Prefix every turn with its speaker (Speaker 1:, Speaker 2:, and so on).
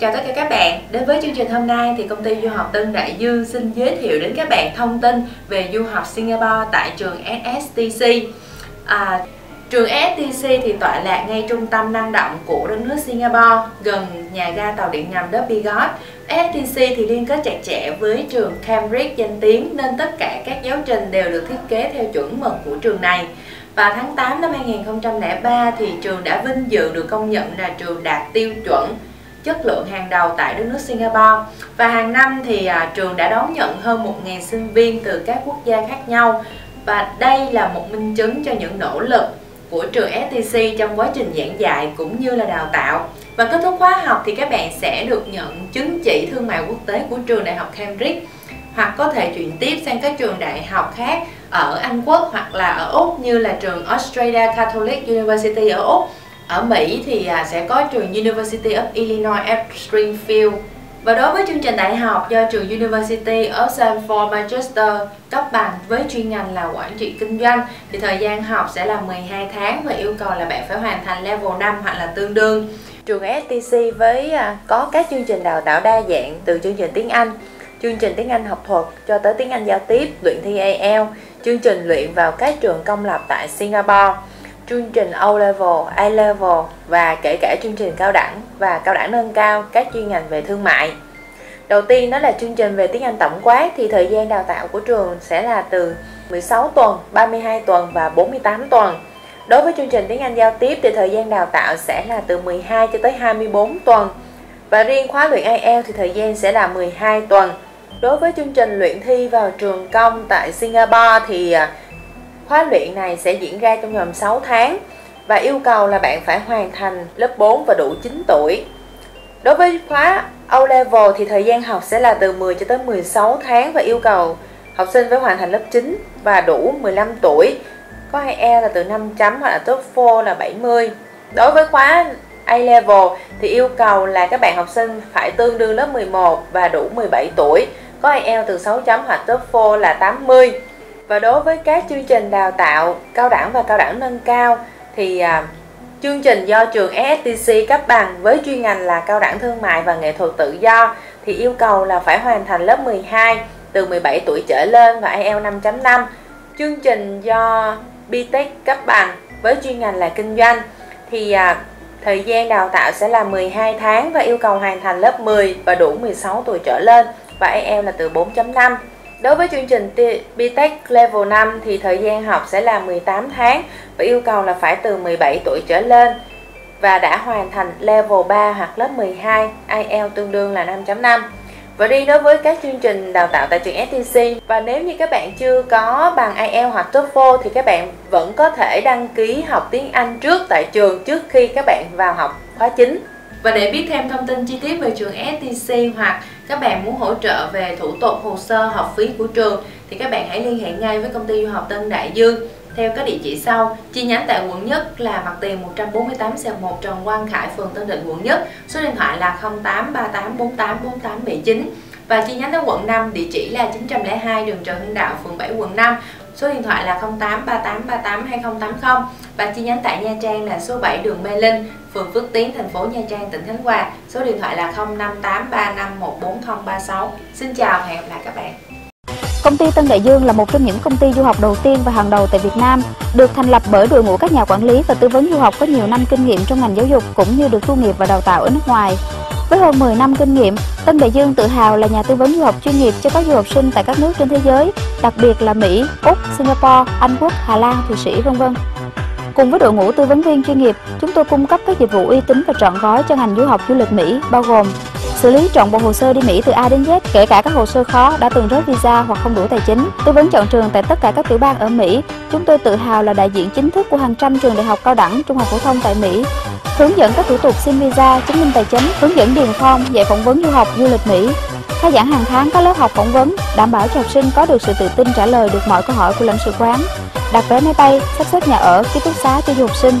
Speaker 1: Chào tất cả các bạn, đến với chương trình hôm nay thì công ty du học Tân Đại Dương xin giới thiệu đến các bạn thông tin về du học Singapore tại trường SSTC. À, trường SSTC thì tọa lạc ngay trung tâm năng động của đất nước Singapore, gần nhà ga tàu điện ngầm Derby Gate. SSTC thì liên kết chặt chẽ với trường Cambridge danh tiếng nên tất cả các giáo trình đều được thiết kế theo chuẩn mực của trường này. Và tháng 8 năm 2003 thì trường đã vinh dự được công nhận là trường đạt tiêu chuẩn chất lượng hàng đầu tại đất nước Singapore. Và hàng năm thì à, trường đã đón nhận hơn 1.000 sinh viên từ các quốc gia khác nhau. Và đây là một minh chứng cho những nỗ lực của trường STC trong quá trình giảng dạy cũng như là đào tạo. Và kết thúc khóa học thì các bạn sẽ được nhận chứng chỉ thương mại quốc tế của trường đại học Cambridge hoặc có thể chuyển tiếp sang các trường đại học khác ở Anh Quốc hoặc là ở Úc như là trường Australia Catholic University ở Úc ở Mỹ thì à, sẽ có trường University of Illinois at Springfield và đối với chương trình đại học do trường University of Stanford, Manchester cấp bằng với chuyên ngành là quản trị kinh doanh thì thời gian học sẽ là 12 tháng và yêu cầu là bạn phải hoàn thành level 5 hoặc là tương đương. Trường STC với à, có các chương trình đào tạo đa dạng từ chương trình tiếng Anh, chương trình tiếng Anh học thuật cho tới tiếng Anh giao tiếp, luyện thi IELTS, chương trình luyện vào các trường công lập tại Singapore chương trình O-Level, A-Level và kể cả chương trình cao đẳng và cao đẳng nâng cao các chuyên ngành về thương mại. Đầu tiên đó là chương trình về tiếng Anh tổng quát thì thời gian đào tạo của trường sẽ là từ 16 tuần, 32 tuần và 48 tuần. Đối với chương trình tiếng Anh giao tiếp thì thời gian đào tạo sẽ là từ 12 cho tới 24 tuần. Và riêng khóa luyện IELTS thì thời gian sẽ là 12 tuần. Đối với chương trình luyện thi vào trường công tại Singapore thì à, Khóa luyện này sẽ diễn ra trong vòng 6 tháng và yêu cầu là bạn phải hoàn thành lớp 4 và đủ 9 tuổi. Đối với khóa O level thì thời gian học sẽ là từ 10 cho tới 16 tháng và yêu cầu học sinh phải hoàn thành lớp 9 và đủ 15 tuổi. Có IELTS là từ 5 chấm hoặc là TOEFL là 70. Đối với khóa A level thì yêu cầu là các bạn học sinh phải tương đương lớp 11 và đủ 17 tuổi. Có IELTS từ 6 chấm hoặc TOEFL là 80 và đối với các chương trình đào tạo cao đẳng và cao đẳng nâng cao thì à, chương trình do trường STC cấp bằng với chuyên ngành là cao đẳng thương mại và nghệ thuật tự do thì yêu cầu là phải hoàn thành lớp 12 từ 17 tuổi trở lên và IELTS 5.5 chương trình do BTEC cấp bằng với chuyên ngành là kinh doanh thì à, thời gian đào tạo sẽ là 12 tháng và yêu cầu hoàn thành lớp 10 và đủ 16 tuổi trở lên và IELTS là từ 4.5 Đối với chương trình BTEC Level 5 thì thời gian học sẽ là 18 tháng và yêu cầu là phải từ 17 tuổi trở lên và đã hoàn thành Level 3 hoặc lớp 12, IELTS tương đương là 5.5. Và đi đối với các chương trình đào tạo tại trường STC và nếu như các bạn chưa có bằng IELTS hoặc TOEFL thì các bạn vẫn có thể đăng ký học tiếng Anh trước tại trường trước khi các bạn vào học khóa chính. Và để biết thêm thông tin chi tiết về trường STC hoặc các bạn muốn hỗ trợ về thủ tục hồ sơ học phí của trường, thì các bạn hãy liên hệ ngay với công ty du học Tân Đại Dương. Theo các địa chỉ sau, chi nhánh tại quận nhất là mặt tiền 148 1 Trần Quang Khải, phường Tân Định, quận nhất. Số điện thoại là 0838484879 và chi nhánh ở quận 5 địa chỉ là 902 đường Trần Hưng Đạo, phường 7 quận 5 số điện thoại là 0838382080 và chi nhánh tại Nha Trang là số 7 đường Mê Linh phường Phước Tiến, thành phố Nha Trang, tỉnh Khánh Hòa. Số điện thoại là 0583514036. Xin chào và hẹn gặp lại các bạn.
Speaker 2: Công ty Tân Đại Dương là một trong những công ty du học đầu tiên và hàng đầu tại Việt Nam, được thành lập bởi đội ngũ các nhà quản lý và tư vấn du học có nhiều năm kinh nghiệm trong ngành giáo dục cũng như được tu nghiệp và đào tạo ở nước ngoài. Với hơn 10 năm kinh nghiệm, Tân Đại Dương tự hào là nhà tư vấn du học chuyên nghiệp cho các du học sinh tại các nước trên thế giới, đặc biệt là Mỹ, Úc, Singapore, Anh Quốc, Hà Lan, Thụy Sĩ, v.v. Cùng với đội ngũ tư vấn viên chuyên nghiệp, chúng tôi cung cấp các dịch vụ uy tín và trọn gói cho ngành du học du lịch Mỹ, bao gồm xử lý trọn bộ hồ sơ đi Mỹ từ A đến Z, kể cả các hồ sơ khó đã từng rớt visa hoặc không đủ tài chính. Tư vấn chọn trường tại tất cả các tiểu bang ở Mỹ. Chúng tôi tự hào là đại diện chính thức của hàng trăm trường đại học cao đẳng, trung học phổ thông tại Mỹ. Hướng dẫn các thủ tục xin visa, chứng minh tài chính, hướng dẫn điền form, dạy phỏng vấn du học du lịch Mỹ. Khai giảng hàng tháng các lớp học phỏng vấn, đảm bảo cho học sinh có được sự tự tin trả lời được mọi câu hỏi của lãnh sự quán đặt vé máy bay, sắp xếp nhà ở, ký túc xá cho du học sinh.